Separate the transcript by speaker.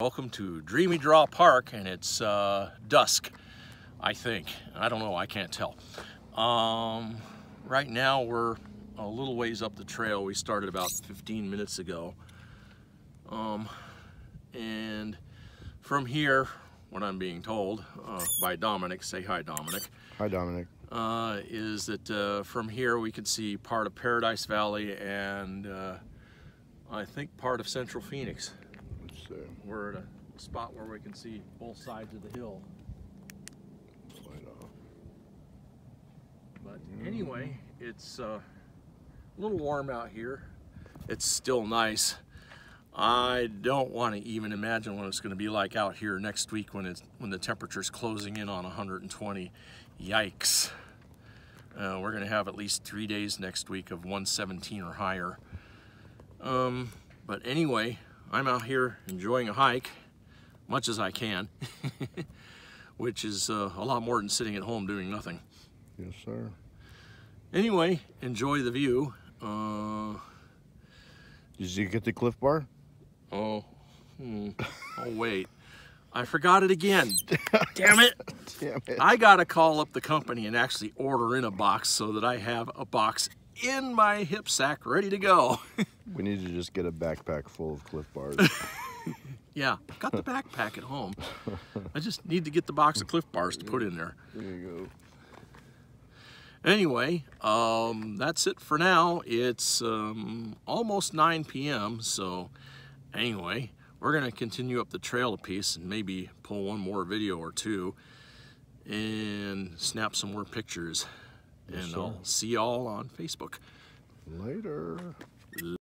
Speaker 1: Welcome to Dreamy Draw Park and it's uh, dusk, I think. I don't know, I can't tell. Um, right now we're a little ways up the trail. We started about 15 minutes ago. Um, and from here, what I'm being told uh, by Dominic, say hi Dominic.
Speaker 2: Hi Dominic.
Speaker 1: Uh, is that uh, from here we can see part of Paradise Valley and uh, I think part of Central Phoenix.
Speaker 2: Let's.
Speaker 1: We're at a spot where we can see both sides of the hill.
Speaker 2: Slide off.
Speaker 1: But anyway, it's uh, a little warm out here. It's still nice. I don't want to even imagine what it's going to be like out here next week when it's when the temperature's closing in on 120. Yikes. Uh, we're going to have at least three days next week of 117 or higher. Um, but anyway, I'm out here enjoying a hike, much as I can, which is uh, a lot more than sitting at home doing nothing.
Speaker 2: Yes, sir.
Speaker 1: Anyway, enjoy the view. Uh,
Speaker 2: Did you get the Clif Bar?
Speaker 1: oh, hmm, oh wait, I forgot it again. Damn it!
Speaker 2: Damn it.
Speaker 1: I gotta call up the company and actually order in a box so that I have a box in my hip sack ready to go.
Speaker 2: We need to just get a backpack full of Clif Bars.
Speaker 1: yeah, I've got the backpack at home. I just need to get the box of Clif Bars to put in there.
Speaker 2: there you go.
Speaker 1: Anyway, um, that's it for now. It's um, almost 9 p.m. So anyway, we're going to continue up the trail a piece and maybe pull one more video or two and snap some more pictures.
Speaker 2: Yes,
Speaker 1: and
Speaker 2: sir.
Speaker 1: I'll see y'all on Facebook.
Speaker 2: Later.